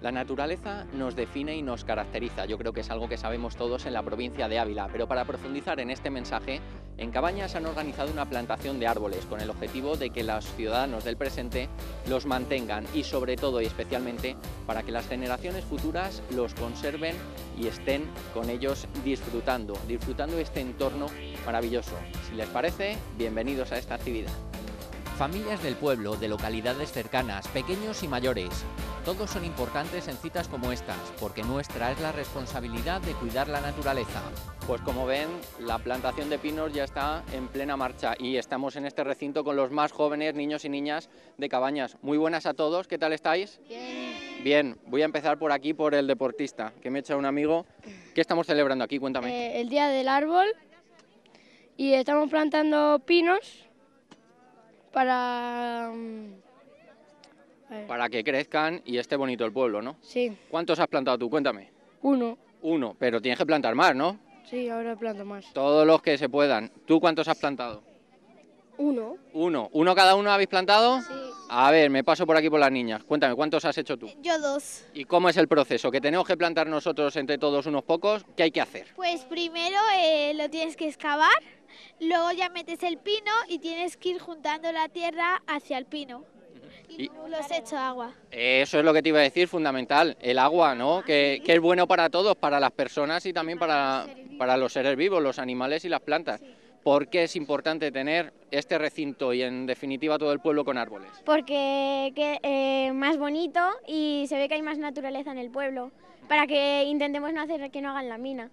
La naturaleza nos define y nos caracteriza, yo creo que es algo que sabemos todos en la provincia de Ávila, pero para profundizar en este mensaje, en Cabañas han organizado una plantación de árboles con el objetivo de que los ciudadanos del presente los mantengan y sobre todo y especialmente para que las generaciones futuras los conserven y estén con ellos disfrutando, disfrutando este entorno maravilloso. Si les parece, bienvenidos a esta actividad. Familias del pueblo, de localidades cercanas, pequeños y mayores, todos son importantes en citas como estas, porque nuestra es la responsabilidad de cuidar la naturaleza. Pues como ven, la plantación de pinos ya está en plena marcha y estamos en este recinto con los más jóvenes, niños y niñas de Cabañas. Muy buenas a todos, ¿qué tal estáis? Bien. Bien, voy a empezar por aquí por el deportista, que me echa un amigo. ¿Qué estamos celebrando aquí? Cuéntame. Eh, el día del árbol y estamos plantando pinos para... ver, Para que crezcan y esté bonito el pueblo, ¿no? Sí, ¿Cuántos has plantado tú? Cuéntame. uno. Uno, pero tienes que plantar más, ¿no? Sí, ahora planto más. Todos los que se puedan. ¿Tú cuántos has plantado? Uno. Uno. ¿Uno cada uno habéis plantado? Sí. A ver, me paso por aquí por las niñas. Cuéntame, ¿cuántos has hecho tú? Yo dos. ¿Y cómo es el proceso? ¿Que tenemos que plantar nosotros entre todos unos pocos? ¿Qué hay que hacer? Pues primero eh, lo tienes que excavar, luego ya metes el pino y tienes que ir juntando la tierra hacia el pino. Y, tú lo has hecho agua. Eso es lo que te iba a decir, fundamental. El agua, ¿no? Que, que es bueno para todos, para las personas y también para, para los seres vivos, los animales y las plantas. ¿Por qué es importante tener este recinto y en definitiva todo el pueblo con árboles? porque que, eh, más bonito y se ve que hay más naturaleza en el pueblo, para que intentemos no hacer que no hagan la mina.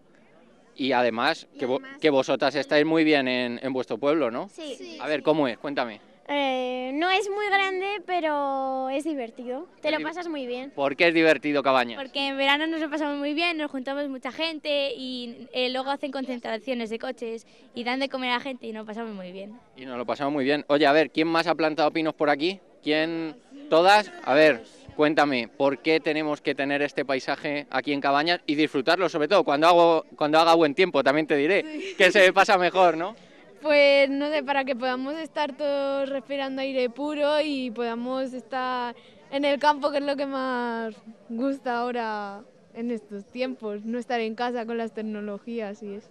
Y además, Y que, vo- además- que vosotras estáis muy bien en, en vuestro pueblo, ¿no? Sí. A ver, ¿cómo es? Cuéntame. Eh, no es muy grande, pero es divertido. Te lo pasas muy bien. ¿Por qué es divertido Cabañas? Porque en verano nos lo pasamos muy bien, nos juntamos mucha gente y eh, luego hacen concentraciones de coches y dan de comer a la gente y nos pasamos muy bien. Y nos lo pasamos muy bien. Oye, a ver, ¿quién más ha plantado pinos por aquí? ¿Quién? ¿Todas? A ver, cuéntame, ¿por qué tenemos que tener este paisaje aquí en Cabañas y disfrutarlo, sobre todo cuando, hago, cuando haga buen tiempo, también te diré, que se pasa mejor, ¿no? Pues no sé, para que podamos estar todos respirando aire puro y podamos estar en el campo, que es lo que más gusta ahora en estos tiempos, no estar en casa con las tecnologías y eso.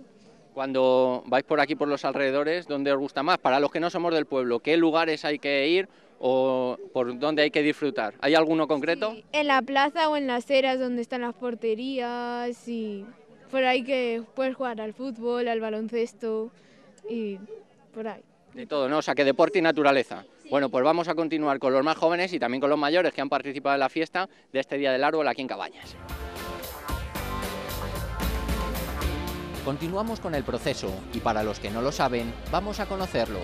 Cuando vais por aquí, por los alrededores, ¿dónde os gusta más? Para los que no somos del pueblo, ¿qué lugares hay que ir o por dónde hay que disfrutar? ¿Hay alguno concreto? Sí, en la plaza o en las eras donde están las porterías y por ahí que puedes jugar al fútbol, al baloncesto y por ahí. De todo, ¿no? O sea, que deporte y naturaleza. Bueno, pues vamos a continuar con los más jóvenes y también con los mayores que han participado en la fiesta de este Día del Árbol aquí en Cabañas. Continuamos con el proceso y para los que no lo saben, vamos a conocerlo.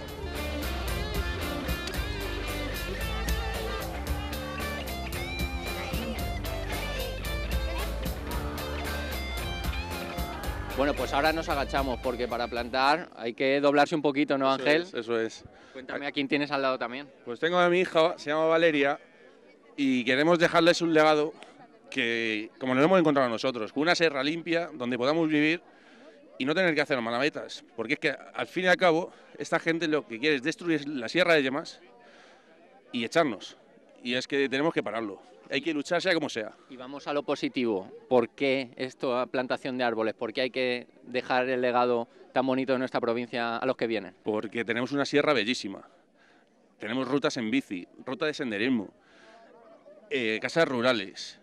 Bueno, pues ahora nos agachamos porque para plantar hay que doblarse un poquito, ¿no, Eso Ángel? es, Eso es. Cuéntame a quién tienes al lado también. Pues tengo a mi hija, se llama Valeria, y queremos dejarles un legado que, como nos hemos encontrado nosotros, con una serra limpia donde podamos vivir y no tener que hacer malametas. Porque es que, al fin y al cabo, esta gente lo que quiere es destruir la sierra de Yemas y echarnos. Y es que tenemos que pararlo. Hay que luchar sea como sea. Y vamos a lo positivo. ¿Por qué esta plantación de árboles? ¿Por qué hay que dejar el legado tan bonito de nuestra provincia a los que vienen? Porque tenemos una sierra bellísima. Tenemos rutas en bici, ruta de senderismo, eh, casas rurales.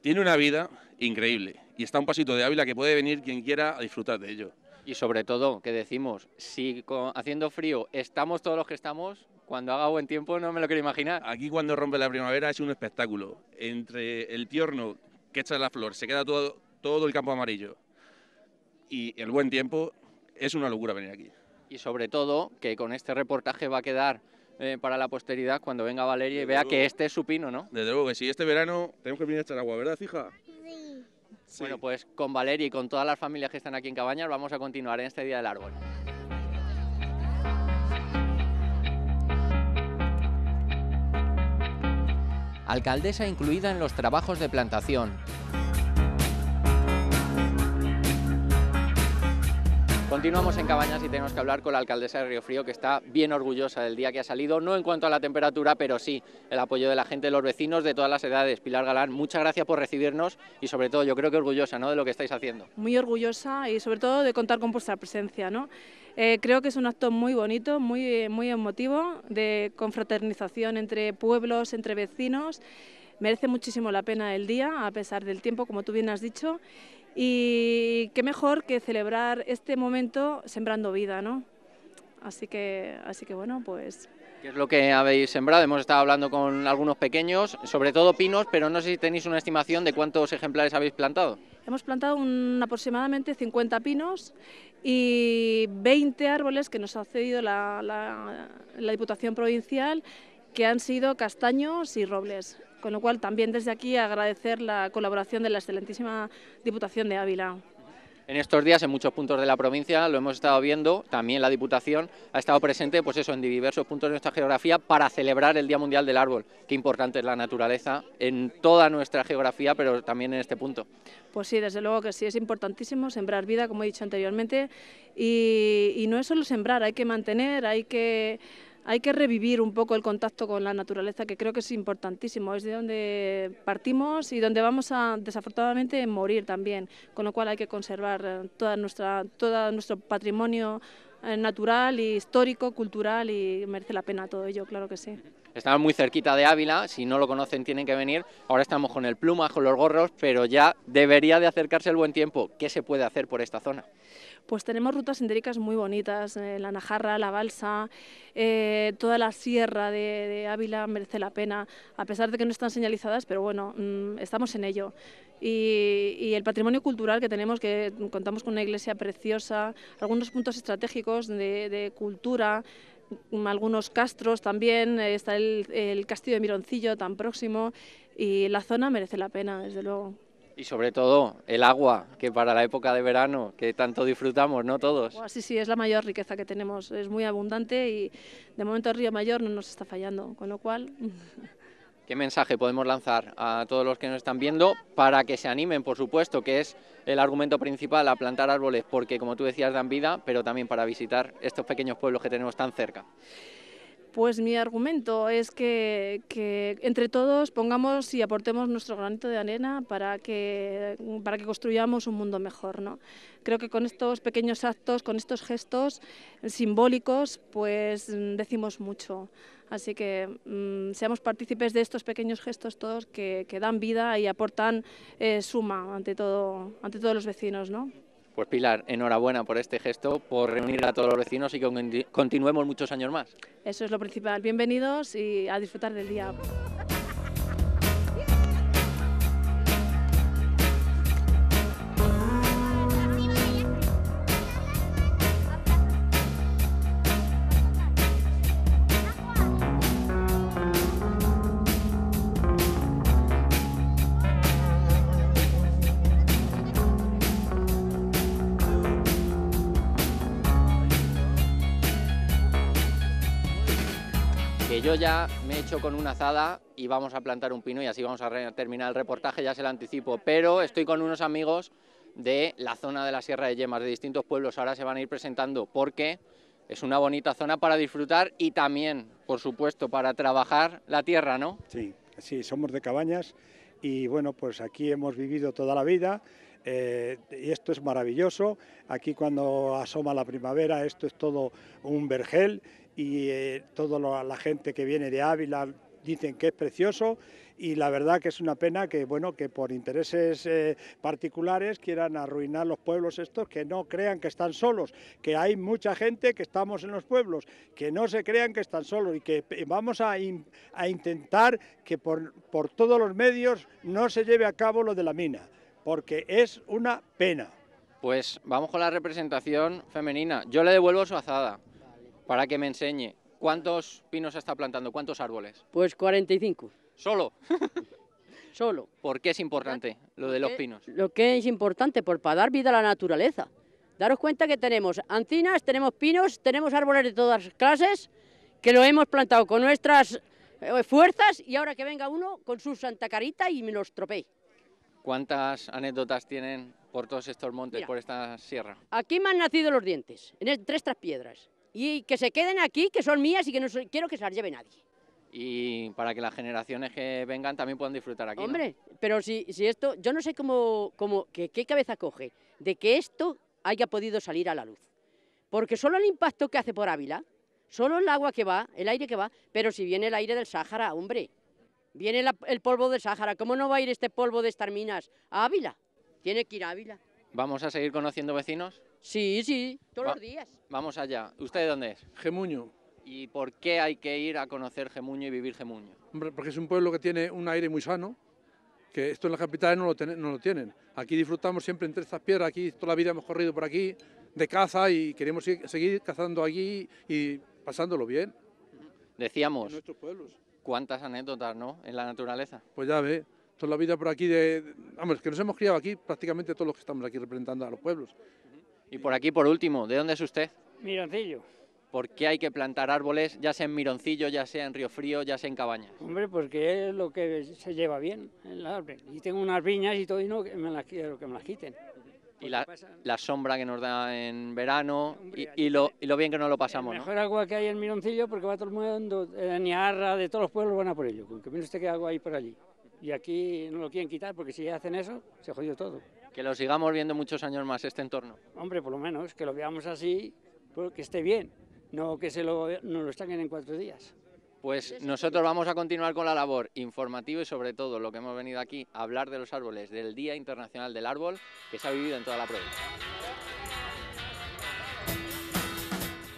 Tiene una vida increíble y está a un pasito de Ávila que puede venir quien quiera a disfrutar de ello. Y sobre todo, que decimos, si haciendo frío estamos todos los que estamos, cuando haga buen tiempo no me lo quiero imaginar. Aquí cuando rompe la primavera es un espectáculo. Entre el tiorno que echa la flor, se queda todo, todo el campo amarillo y el buen tiempo, es una locura venir aquí. Y sobre todo, que con este reportaje va a quedar eh, para la posteridad cuando venga Valeria y vea luego. que este es su pino, ¿no? Desde luego que sí, este verano tenemos que venir a echar agua, ¿verdad, hija? Sí. Bueno, pues con Valeria y con todas las familias que están aquí en Cabañas vamos a continuar en este Día del Árbol. Alcaldesa incluida en los trabajos de plantación. Continuamos en Cabañas y tenemos que hablar con la alcaldesa de Río Frío, que está bien orgullosa del día que ha salido, no en cuanto a la temperatura, pero sí el apoyo de la gente, de los vecinos de todas las edades. Pilar Galán, muchas gracias por recibirnos y sobre todo yo creo que orgullosa ¿no? de lo que estáis haciendo. Muy orgullosa y sobre todo de contar con vuestra presencia. ¿no? Eh, creo que es un acto muy bonito, muy, muy emotivo, de confraternización entre pueblos, entre vecinos. Merece muchísimo la pena el día, a pesar del tiempo, como tú bien has dicho, y qué mejor que celebrar este momento sembrando vida, ¿no? Así que, así que bueno, pues... ¿Qué es lo que habéis sembrado? Hemos estado hablando con algunos pequeños, sobre todo pinos, pero no sé si tenéis una estimación de cuántos ejemplares habéis plantado. Hemos plantado un, aproximadamente 50 pinos y 20 árboles que nos ha cedido la, la, la Diputación Provincial, que han sido castaños y robles con lo cual también desde aquí agradecer la colaboración de la excelentísima Diputación de Ávila. En estos días en muchos puntos de la provincia lo hemos estado viendo, también la Diputación ha estado presente pues eso, en diversos puntos de nuestra geografía para celebrar el Día Mundial del Árbol. Qué importante es la naturaleza en toda nuestra geografía, pero también en este punto. Pues sí, desde luego que sí, es importantísimo sembrar vida, como he dicho anteriormente, y, y no es solo sembrar, hay que mantener, hay que hay que revivir un poco el contacto con la naturaleza, que creo que es importantísimo. Es de donde partimos y donde vamos a, desafortunadamente, morir también. Con lo cual hay que conservar eh, toda nuestra, todo nuestro patrimonio eh, natural y histórico, cultural y merece la pena todo ello, claro que sí. Estamos muy cerquita de Ávila, si no lo conocen tienen que venir. Ahora estamos con el pluma, con los gorros, pero ya debería de acercarse el buen tiempo. ¿Qué se puede hacer por esta zona? Pues tenemos rutas sendéricas muy bonitas, eh, la Najarra, la Balsa, eh, toda la sierra de, Ávila merece la pena, a pesar de que no están señalizadas, pero bueno, mm, estamos en ello. Y, el patrimonio cultural que tenemos, que contamos con una iglesia preciosa, algunos puntos estratégicos de, cultura, mm, algunos castros también, eh, está el, el castillo de Mironcillo tan próximo y la zona merece la pena, desde luego. Y sobre todo el agua, que para la época de verano, que tanto disfrutamos, ¿no? Todos. Sí, sí, es la mayor riqueza que tenemos, es muy abundante y de momento el río Mayor no nos está fallando, con lo cual... ¿Qué mensaje podemos lanzar a todos los que nos están viendo para que se animen, por supuesto, que es el argumento principal a plantar árboles, porque como tú decías dan vida, pero también para visitar estos pequeños pueblos que tenemos tan cerca? Pues mi argumento es que, entre todos pongamos y aportemos nuestro granito de arena para que, para que construyamos un mundo mejor. ¿no? Creo que con estos pequeños actos, con estos gestos simbólicos, pues decimos mucho. Así que mm, seamos partícipes de estos pequeños gestos todos que, dan vida y aportan eh, suma ante, todo, ante todos los vecinos. ¿no? Pues Pilar, enhorabuena por este gesto, por reunir a todos los vecinos y que continuemos muchos años más. Eso es lo principal. Bienvenidos y a disfrutar del día. Yo ya me he hecho con una azada y vamos a plantar un pino y así vamos a terminar el reportaje, ya se lo anticipo, pero estoy con unos amigos de la zona de la Sierra de Yemas, de distintos pueblos, ahora se van a ir presentando porque es una bonita zona para disfrutar y también, por supuesto, para trabajar la tierra, ¿no? Sí, sí, somos de Cabañas y bueno, pues aquí hemos vivido toda la vida. Eh, y esto es maravilloso. Aquí cuando asoma la primavera, esto es todo un vergel y eh, toda la gente que viene de Ávila dicen que es precioso y la verdad que es una pena que bueno que por intereses eh, particulares quieran arruinar los pueblos estos que no crean que están solos que hay mucha gente que estamos en los pueblos que no se crean que están solos y que vamos a, a intentar que por, por todos los medios no se lleve a cabo lo de la mina porque es una pena. Pues vamos con la representación femenina. Yo le devuelvo su azada para que me enseñe. ¿Cuántos pinos está plantando? ¿Cuántos árboles? Pues 45. ¿Solo? Solo. ¿Por qué es importante lo de los pinos? Lo que es importante, por para dar vida a la naturaleza. Daros cuenta que tenemos ancinas, tenemos pinos, tenemos árboles de todas clases, que lo hemos plantado con nuestras eh, fuerzas y ahora que venga uno con su santa carita y me los tropee. ¿Cuántas anécdotas tienen por todos estos montes, Mira. por esta sierra? Aquí me han nacido los dientes, en el, tres piedras. Y que se queden aquí, que son mías y que no quiero que se las lleve nadie. Y para que las generaciones que vengan también puedan disfrutar aquí. ¿no? Hombre, pero si, si esto, yo no sé cómo, cómo que, qué cabeza coge de que esto haya podido salir a la luz. Porque solo el impacto que hace por Ávila, solo el agua que va, el aire que va, pero si viene el aire del Sáhara, hombre, viene la- el polvo del Sáhara, ¿cómo no va a ir este polvo de estas minas a Ávila? Tiene que ir a Ávila. ¿Vamos a seguir conociendo vecinos? Sí, sí, todos Va- los días. Vamos allá. ¿Usted de dónde es? Gemuño. ¿Y por qué hay que ir a conocer Gemuño y vivir Gemuño? Hombre, porque es un pueblo que tiene un aire muy sano, que esto en las capitales no lo, ten- no lo tienen. Aquí disfrutamos siempre entre estas piedras, aquí toda la vida hemos corrido por aquí de caza y queremos seguir cazando aquí y pasándolo bien en Decíamos, nuestros pueblos. cuántas anécdotas, ¿no? En la naturaleza. Pues ya ve, toda la vida por aquí de- Vamos, que nos hemos criado aquí prácticamente todos los que estamos aquí representando a los pueblos. Y por aquí, por último, ¿de dónde es usted? Mironcillo. ¿Por qué hay que plantar árboles, ya sea en Mironcillo, ya sea en Río Frío, ya sea en Cabañas? Hombre, porque es lo que se lleva bien, el árbol. Y tengo unas viñas y todo y no que me las quiero que me las quiten. Y la, la sombra que nos da en verano y, Hombre, y lo, y lo bien que nos lo pasamos, El ¿no? mejor agua que hay en Mironcillo porque va todo el mundo, de Niarra, de todos los pueblos van a por ello. Con que mire usted que agua hay por allí. Y aquí no lo quieren quitar porque si hacen eso, se jodió todo. Que lo sigamos viendo muchos años más este entorno. Hombre, por lo menos que lo veamos así, pues, que esté bien. No que se lo, nos lo estaquen en cuatro días. Pues nosotros vamos a continuar con la labor informativa y sobre todo lo que hemos venido aquí a hablar de los árboles del Día Internacional del Árbol que se ha vivido en toda la provincia.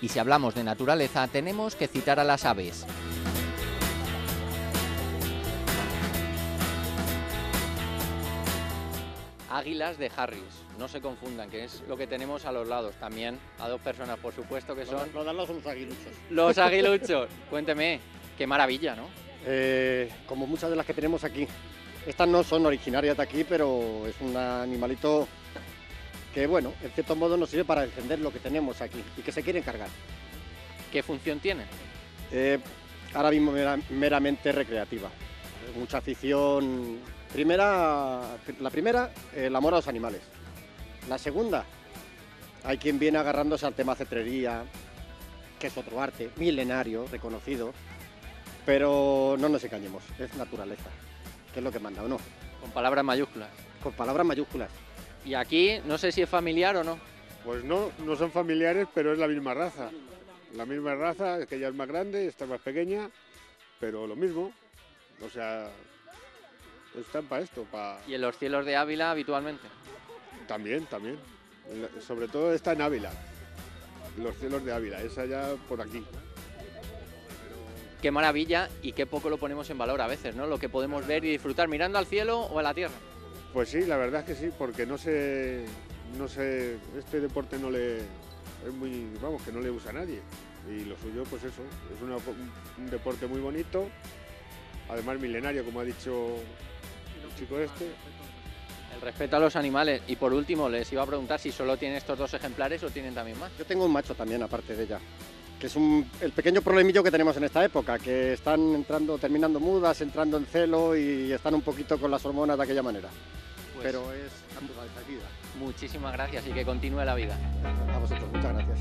Y si hablamos de naturaleza, tenemos que citar a las aves. Águilas de Harris, no se confundan, que es lo que tenemos a los lados. También a dos personas, por supuesto, que son Los de al lado son los aguiluchos. los aguiluchos. Cuénteme, qué maravilla, ¿no? Eh, como muchas de las que tenemos aquí. Estas no son originarias de aquí, pero es un animalito que, bueno, en cierto modo nos sirve para defender lo que tenemos aquí y que se quieren cargar. ¿Qué función tienen? Eh, ahora mismo mera- meramente recreativa. Mucha afición. Primera, la primera, el amor a los animales. La segunda, hay quien viene agarrándose al tema cetrería, que es otro arte milenario, reconocido, pero no nos engañemos, es naturaleza, que es lo que manda, ¿o no? Con palabras mayúsculas. Con palabras mayúsculas. Y aquí no sé si es familiar o no. Pues no, no son familiares, pero es la misma raza. La misma raza, que ella es más grande, esta es más pequeña, pero lo mismo. O sea, están para esto, para... Y en los cielos de Ávila habitualmente. También, también. Sobre todo está en Ávila. Los cielos de Ávila, esa ya por aquí. Qué maravilla y qué poco lo ponemos en valor a veces, ¿no? Lo que podemos ver y disfrutar mirando al cielo o a la tierra. Pues sí, la verdad es que sí, porque no sé, no sé, este deporte no le, es muy, vamos, que no le usa a nadie. Y lo suyo, pues eso, es una- un deporte muy bonito, además milenario, como ha dicho el chico este. El respeto a los animales. Y por último, les iba a preguntar si solo tienen estos dos ejemplares o tienen también más. Yo tengo un macho también, aparte de ella, que es un- el pequeño problemillo que tenemos en esta época, que están entrando, terminando mudas, entrando en celo y están un poquito con las hormonas de aquella manera. Pues- Pero es naturaleza, vida. Muchísimas gracias y que continúe la vida. A vosotros, muchas gracias.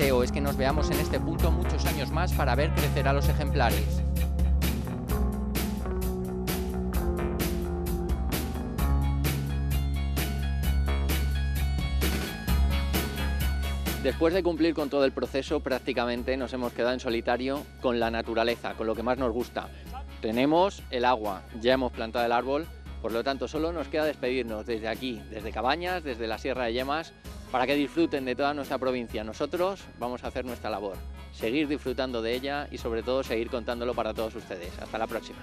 Deseo es que nos veamos en este punto muchos años más para ver crecer a los ejemplares. Después de cumplir con todo el proceso, prácticamente nos hemos quedado en solitario con la naturaleza, con lo que más nos gusta. Tenemos el agua, ya hemos plantado el árbol, por lo tanto solo nos queda despedirnos desde aquí, desde Cabañas, desde la Sierra de Yemas, para que disfruten de toda nuestra provincia. Nosotros vamos a hacer nuestra labor, seguir disfrutando de ella y sobre todo seguir contándolo para todos ustedes. Hasta la próxima.